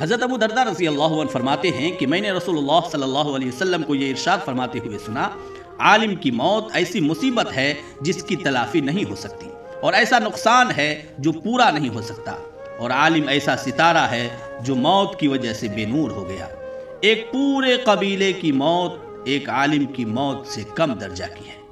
हज़रत अबू दरदा रसी अल्लाह फरमाते हैं कि मैंने रसूलुल्लाह सल्लल्लाहु अलैहि वसल्लम को ये इरशाद फरमाते हुए सुना, आलिम की मौत ऐसी मुसीबत है जिसकी तलाफी नहीं हो सकती और ऐसा नुकसान है जो पूरा नहीं हो सकता और आलिम ऐसा सितारा है जो मौत की वजह से बेनूर हो गया। एक पूरे कबीले की मौत, एक आलिम की मौत से कम दर्जा की है।